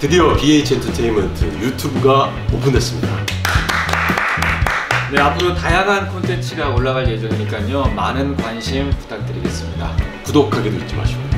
드디어 BH 엔터테인먼트 유튜브가 오픈됐습니다. 네, 앞으로 다양한 콘텐츠가 올라갈 예정이니까요. 많은 관심 부탁드리겠습니다. 구독하기도 잊지 마시고.